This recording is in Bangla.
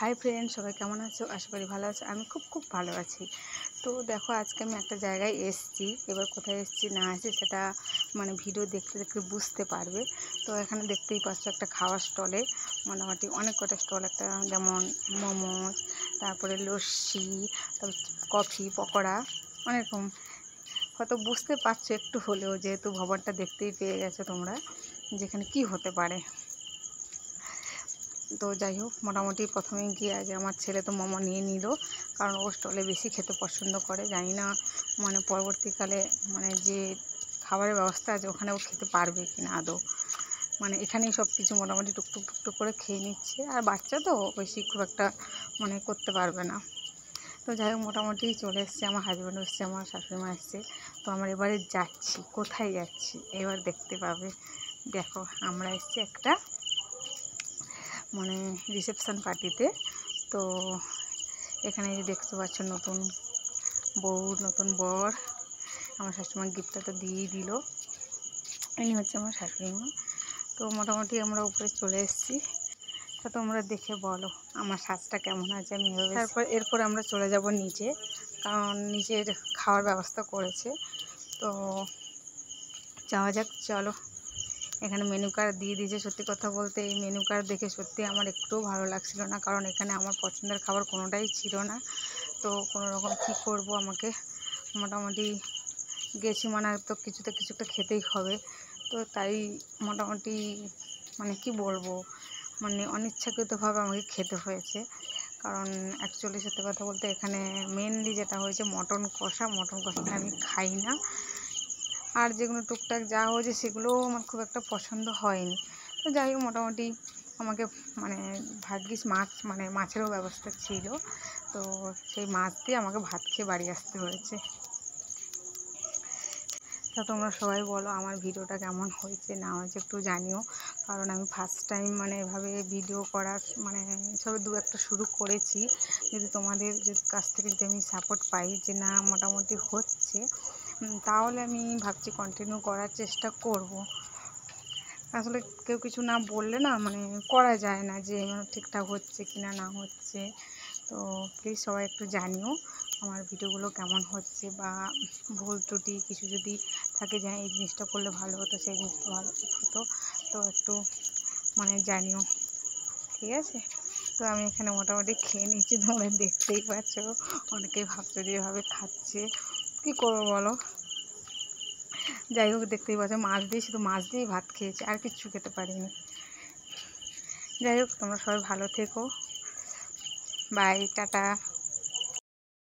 হাই ফ্রেন্ড সবাই কেমন আছো? আশা করি ভালো আছো। আমি খুব খুব ভালো আছি। তো দেখো, আজকে আমি একটা জায়গায় এসছি। এবার কোথায় এসছি না এসেছি সেটা মানে ভিডিও দেখতে দেখতে বুঝতে পারবে। তো এখানে দেখতেই পাচ্ছ একটা খাওয়ার স্টলে মোটামুটি অনেক কটা স্টল একটা যেমন মোমোজ, তারপরে লস্যি, তারপর কফি, পকোড়া, অনেক রকম। হয়তো বুঝতে পারছ একটু হলেও, যেহেতু ভবনটা দেখতেই পেয়ে গেছো তোমরা যেখানে কি হতে পারে। তো যাই হোক, মোটামুটি প্রথমে গিয়ে আগে আমার ছেলে তো মোমো নিয়ে নিল, কারণ ও স্টলে বেশি খেতে পছন্দ করে। জানি না মানে পরবর্তীকালে মানে যে খাবারের ব্যবস্থা আছে, ওখানে ও খেতে পারবে কি না আদৌ। মানে এখানেই সব কিছু মোটামুটি টুকটুক টুকটুক করে খেয়ে নিচ্ছে। আর বাচ্চা তো বেশি খুব একটা মানে করতে পারবে না। তো যাই হোক, মোটামুটি চলে এসছে আমার হাজব্যান্ড এসছে আমার শাশুড়ি মা এসছে। তো আমরা এবারে যাচ্ছি, কোথায় যাচ্ছি, এবার দেখতে পাবে। দেখো, আমরা এসছি একটা মানে রিসেপশান পার্টিতে তো। এখানে যে দেখতে পাচ্ছ নতুন বউ, নতুন বর। আমার শাশুড়িমা গিফটটা তো দিয়েই দিল। ইনি হচ্ছে আমার শাশুড়ি মা তো মোটামুটি আমরা উপরে চলে এসেছি। তা তোমরা দেখে বলো, আমার সাজটা কেমন আছে? আমি তারপর এরপর আমরা চলে যাব নিচে, কারণ নিজের খাওয়ার ব্যবস্থা করেছে। তো যাওয়া যাক, চলো। এখানে মেনু কার্ড দিয়ে দিয়েছে সত্যি কথা বলতে। এই মেনু কার্ড দেখে সত্যি আমার একটুও ভালো লাগছিল না, কারণ এখানে আমার পছন্দের খাবার কোনোটাই ছিল না। তো কোনো রকম কী করব আমাকে? মোটামুটি গেছি মানে তো কিছুতে কিছু একটা খেতেই হবে। তো তাই মোটামুটি মানে কি বলব? মানে অনিচ্ছাকৃতভাবে আমাকে খেতে হয়েছে। কারণ অ্যাকচুয়ালি সত্যি কথা বলতে এখানে মেনলি যেটা হয়েছে মটন কষা। মটন কষাটা আমি খাই না। আর যেগুলো টুকটাক যা হয়েছে সেগুলোও আমার খুব একটা পছন্দ হয়নি। তো যাই হোক, মোটামুটি আমাকে মানে ভাগ্যিস মাছ মানে মাছেরও ব্যবস্থা ছিল। তো সেই মাছ দিয়ে আমাকে ভাত খেয়ে বাড়ি আসতে হয়েছে। তা তোমরা সবাই বলো আমার ভিডিওটা কেমন হয়েছে, না হয়েছে একটু জানিও। কারণ আমি ফার্স্ট টাইম মানে এভাবে ভিডিও করার মানে সবে দু একটা শুরু করেছি। যদি তোমাদের, যদি কাছ থেকে যদি আমি সাপোর্ট পাই যে না, মোটামুটি হচ্ছে তাহলে আমি ভাবছি কন্টিনিউ করার চেষ্টা করব। আসলে কেউ কিছু না বললে না মানে করা যায় না যে ঠিকঠাক হচ্ছে কি না না হচ্ছে। তো প্লিজ সবাই একটু জানিও আমার ভিডিওগুলো কেমন হচ্ছে বা ভুল ত্রুটি কিছু যদি থাকে যে এই জিনিসটা করলে ভালো হতো, সেই জিনিসটা ভালো হতো, তো একটু মানে জানিও। ঠিক আছে? তো আমি এখানে মোটামুটি খেয়ে নিচ্ছি তোমরা দেখতেই পাচ্ছ। অনেকেই ভাবছ যে এভাবে খাচ্ছে। কী করব বলো? যাই হোক দেখতেই পাচ্ছ, মাছ দিয়ে শুধু মাছ দিয়েই ভাত খেয়েছি, আর কিচ্ছু খেতে পারিনি। যাই হোক তোমরা সবাই ভালো থেকো। Bye tata.